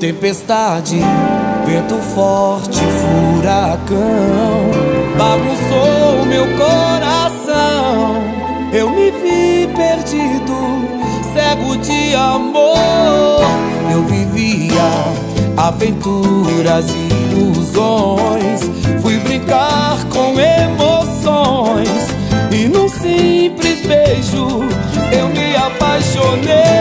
Tempestade, vento forte, furacão, bagunçou meu coração. Eu me vi perdido, cego de amor. Eu vivia aventuras e ilusões. Fui brincar com emoções. E num simples beijo eu me apaixonei.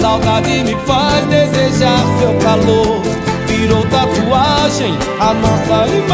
Saudade me faz desejar seu calor. Virou tatuagem a nossa imagem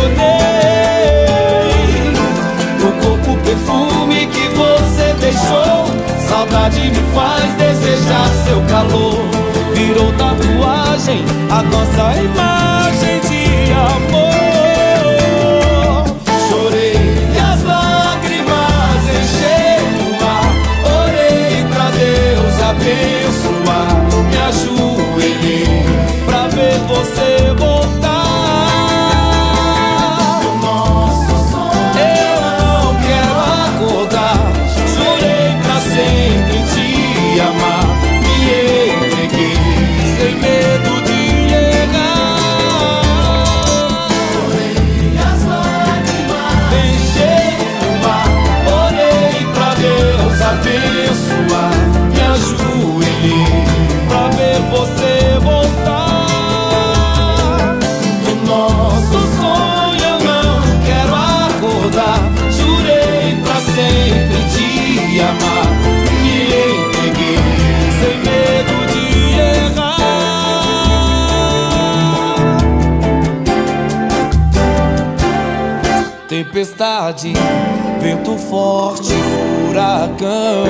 apaixonei. No corpo perfume que você deixou, saudade me faz desejar seu calor. Virou tatuagem a nossa imagem de amor. Tempestade, vento forte, furacão.